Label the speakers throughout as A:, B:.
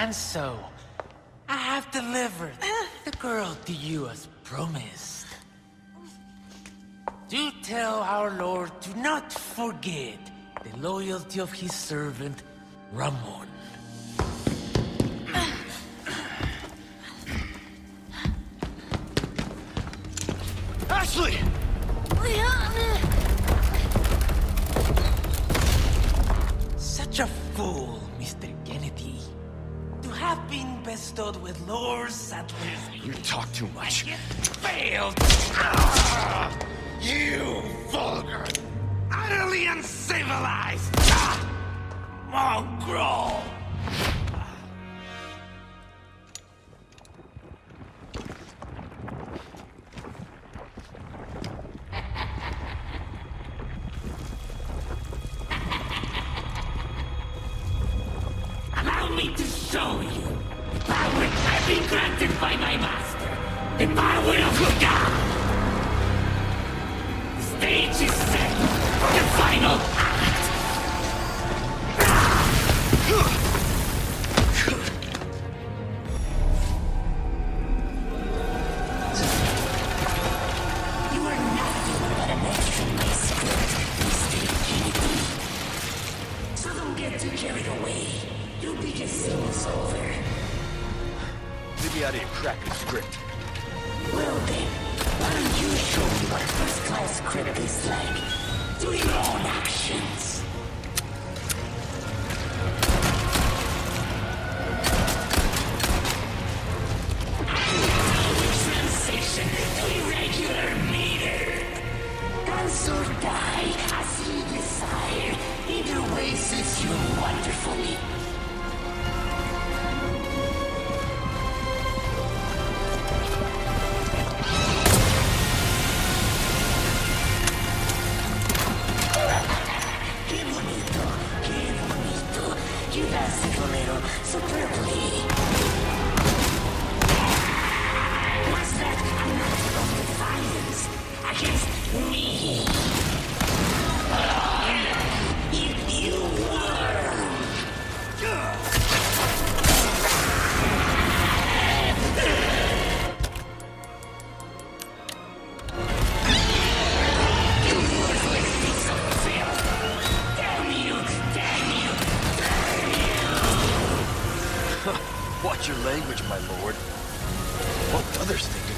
A: And so, I have delivered the girl to you as promised. Do tell our Lord to not forget the loyalty of his servant, Ramon.
B: Ashley!
A: Such a fool, Mr. Kennedy. Have been bestowed with Lord Saddler's
B: You talk too much.
A: failed.
C: You vulgar, utterly uncivilized ah, mongrel!
D: Show you the power I've been granted by my master. The power of God. The stage is set for the final act. You are nothing but an extra my script, Mr. Kennedy. So don't get too carried biggest scene is over.
B: Leave me out of your crappy script.
D: Well then, why don't you show me what a first-class script is like? Do your own actions.
B: Your language, my lord. What others think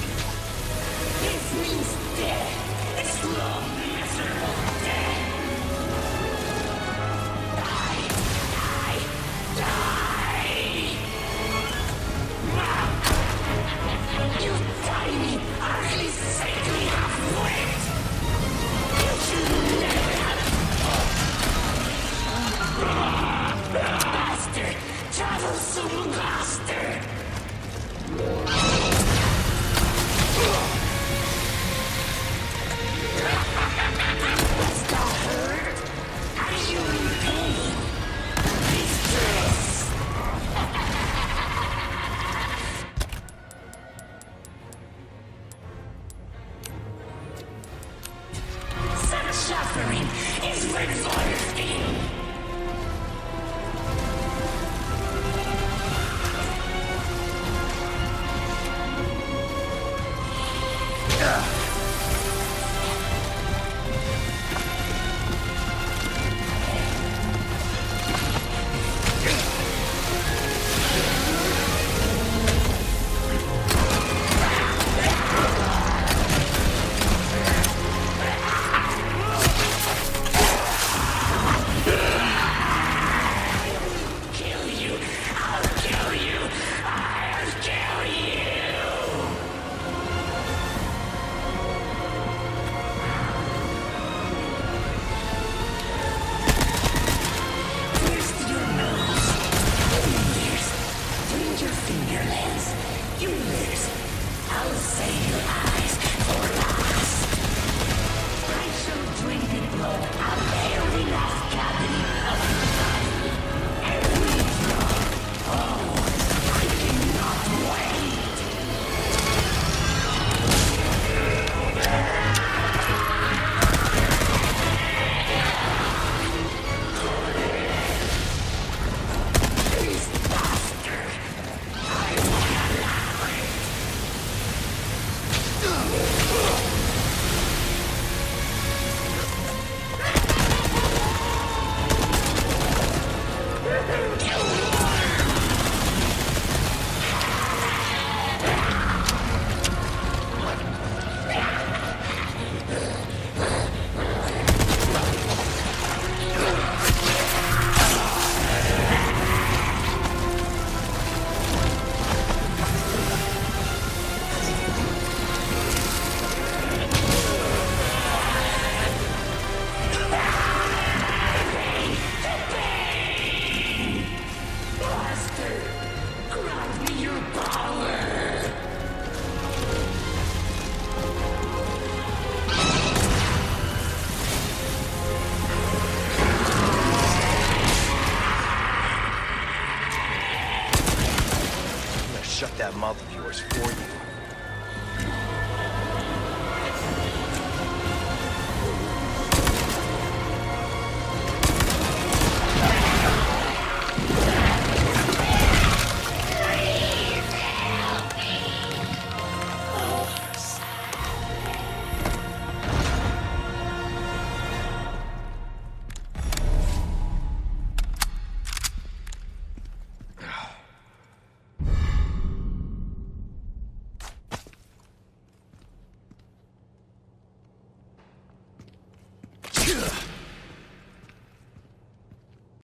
B: yours for you.